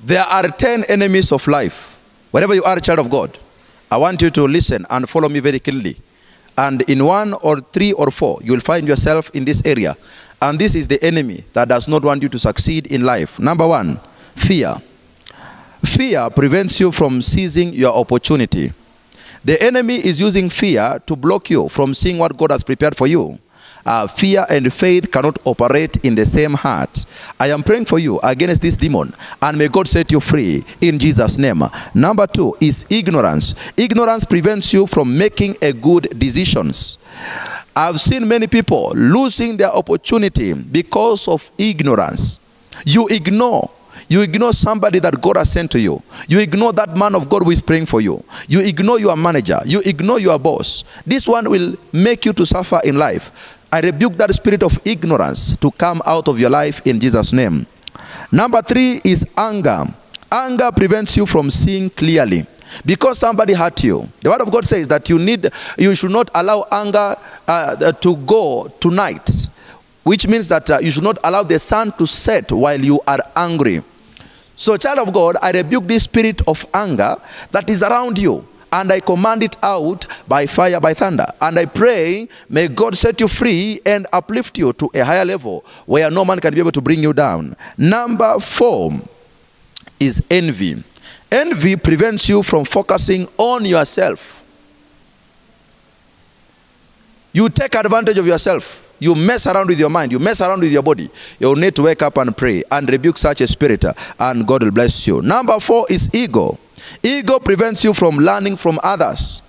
There are 10 enemies of life. Wherever you are a child of God, I want you to listen and follow me very clearly. And in one or three or four, you will find yourself in this area. And this is the enemy that does not want you to succeed in life. Number one, fear. Fear prevents you from seizing your opportunity. The enemy is using fear to block you from seeing what God has prepared for you. Uh, fear and faith cannot operate in the same heart. I am praying for you against this demon, and may God set you free in Jesus' name. Number two is ignorance. Ignorance prevents you from making a good decisions. I've seen many people losing their opportunity because of ignorance. You ignore you ignore somebody that God has sent to you. You ignore that man of God who is praying for you. You ignore your manager. You ignore your boss. This one will make you to suffer in life. I rebuke that spirit of ignorance to come out of your life in Jesus' name. Number three is anger. Anger prevents you from seeing clearly. Because somebody hurt you. The word of God says that you need, you should not allow anger uh, to go tonight, which means that uh, you should not allow the sun to set while you are angry. So, child of God, I rebuke this spirit of anger that is around you and I command it out by fire, by thunder. And I pray, may God set you free and uplift you to a higher level where no man can be able to bring you down. Number four is envy. Envy prevents you from focusing on yourself. You take advantage of yourself. You mess around with your mind. You mess around with your body. You'll need to wake up and pray and rebuke such a spirit, and God will bless you. Number four is ego. Ego prevents you from learning from others.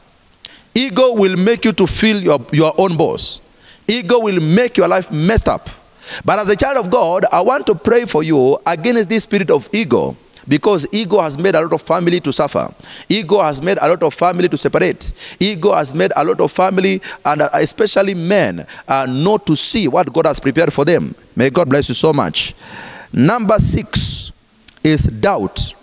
Ego will make you to feel your, your own boss. Ego will make your life messed up. But as a child of God, I want to pray for you against this spirit of ego because ego has made a lot of family to suffer. Ego has made a lot of family to separate. Ego has made a lot of family, and especially men, uh, not to see what God has prepared for them. May God bless you so much. Number six is doubt.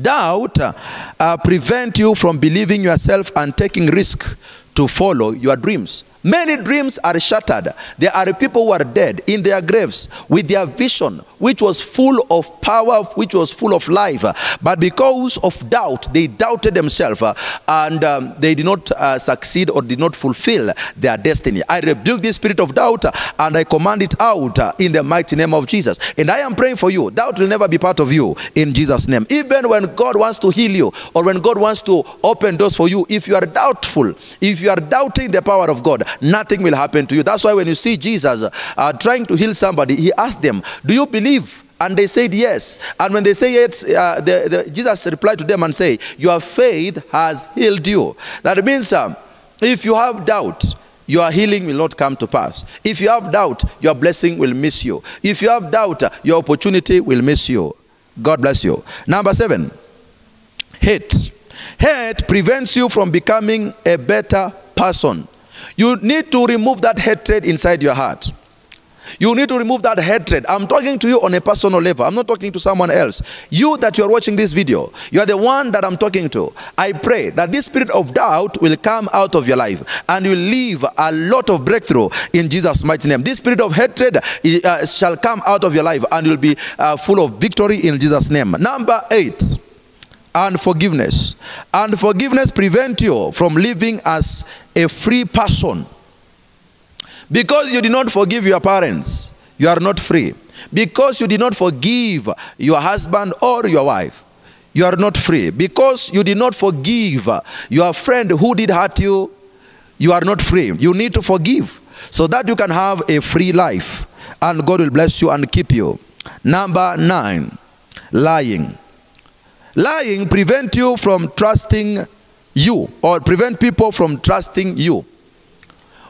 Doubt uh, prevent you from believing yourself and taking risk to follow your dreams. Many dreams are shattered. There are people who are dead in their graves with their vision, which was full of power, which was full of life. But because of doubt, they doubted themselves uh, and um, they did not uh, succeed or did not fulfill their destiny. I rebuke this spirit of doubt uh, and I command it out uh, in the mighty name of Jesus. And I am praying for you. Doubt will never be part of you in Jesus' name. Even when God wants to heal you or when God wants to open doors for you, if you are doubtful, if you are doubting the power of God, nothing will happen to you. That's why when you see Jesus uh, trying to heal somebody, he asked them, Do you believe? And they said yes. And when they say yes, uh, the, the, Jesus replied to them and say, Your faith has healed you. That means uh, if you have doubt, your healing will not come to pass. If you have doubt, your blessing will miss you. If you have doubt, your opportunity will miss you. God bless you. Number seven, hate. Hate prevents you from becoming a better person. You need to remove that hatred inside your heart. You need to remove that hatred. I'm talking to you on a personal level. I'm not talking to someone else. You that you are watching this video, you are the one that I'm talking to. I pray that this spirit of doubt will come out of your life and you leave a lot of breakthrough in Jesus' mighty name. This spirit of hatred uh, shall come out of your life and you'll be uh, full of victory in Jesus' name. Number eight unforgiveness. forgiveness prevent you from living as a free person. Because you did not forgive your parents, you are not free. Because you did not forgive your husband or your wife, you are not free. Because you did not forgive your friend who did hurt you, you are not free. You need to forgive so that you can have a free life and God will bless you and keep you. Number nine, lying. Lying prevent you from trusting you or prevent people from trusting you.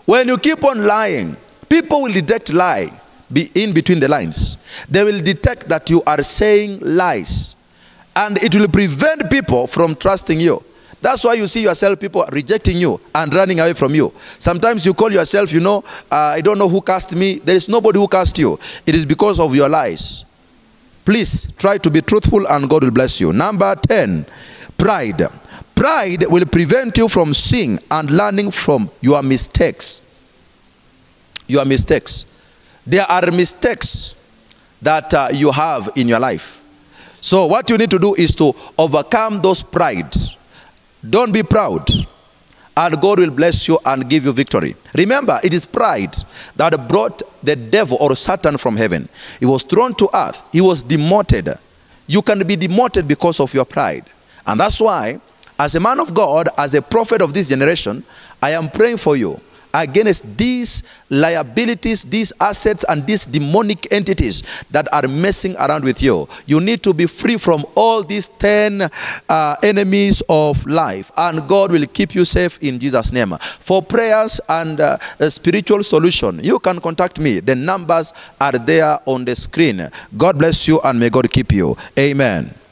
When you keep on lying, people will detect lie be in between the lines. They will detect that you are saying lies. And it will prevent people from trusting you. That's why you see yourself, people rejecting you and running away from you. Sometimes you call yourself, you know, uh, I don't know who cast me. There is nobody who cast you. It is because of your lies. Please try to be truthful and God will bless you. Number 10, pride. Pride will prevent you from seeing and learning from your mistakes. Your mistakes. There are mistakes that uh, you have in your life. So, what you need to do is to overcome those prides. Don't be proud. And God will bless you and give you victory. Remember, it is pride that brought the devil or Satan from heaven. He was thrown to earth, he was demoted. You can be demoted because of your pride. And that's why, as a man of God, as a prophet of this generation, I am praying for you against these liabilities, these assets, and these demonic entities that are messing around with you. You need to be free from all these 10 uh, enemies of life, and God will keep you safe in Jesus' name. For prayers and uh, spiritual solution, you can contact me. The numbers are there on the screen. God bless you, and may God keep you. Amen.